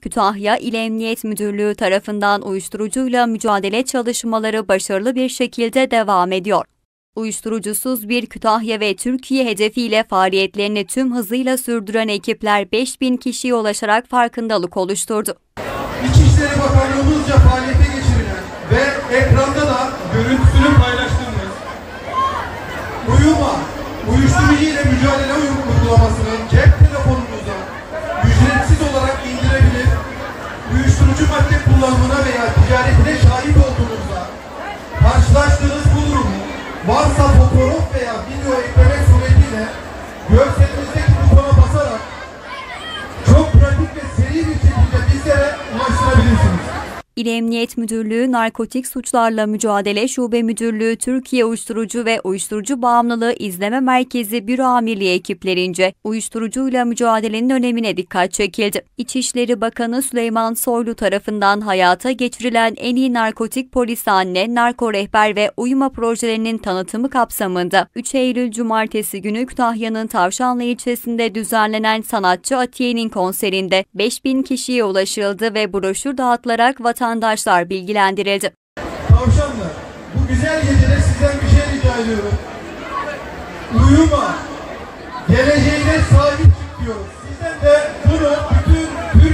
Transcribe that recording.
Kütahya İl Emniyet Müdürlüğü tarafından uyuşturucuyla mücadele çalışmaları başarılı bir şekilde devam ediyor. Uyuşturucusuz bir Kütahya ve Türkiye hedefiyle faaliyetlerini tüm hızıyla sürdüren ekipler 5000 kişiye ulaşarak farkındalık oluşturdu. İçişleri Bakanlığımızca faaliyete geçirilen ve ekranda da görüntüsünü paylaştığımız uyuma, uyuşturucu ile mücadele uygulamasını cep kullanımına veya ticaretine şahit olduğunuzda karşılaştığınız bu durumu varsa fotoğraf veya video eklemek suretiyle görselimizdeki butona basarak çok pratik ve seri İl Emniyet Müdürlüğü Narkotik Suçlarla Mücadele Şube Müdürlüğü Türkiye Uyuşturucu ve Uyuşturucu Bağımlılığı İzleme Merkezi Büro Amirliği ekiplerince uyuşturucuyla mücadelenin önemine dikkat çekildi. İçişleri Bakanı Süleyman Soylu tarafından hayata geçirilen en iyi narkotik polishane, narko rehber ve uyuma projelerinin tanıtımı kapsamında 3 Eylül Cumartesi günü Kütahya'nın Tavşanlı ilçesinde düzenlenen sanatçı Atiye'nin konserinde 5000 kişiye ulaşıldı ve broşür dağıtılarak vatandaşlar bilgilendirildi. Tavşanlar, bu güzel gecede sizden bir şey rica ediyorum. Uyuma, geleceğine sahip çık diyoruz. Sizden de bunu bütün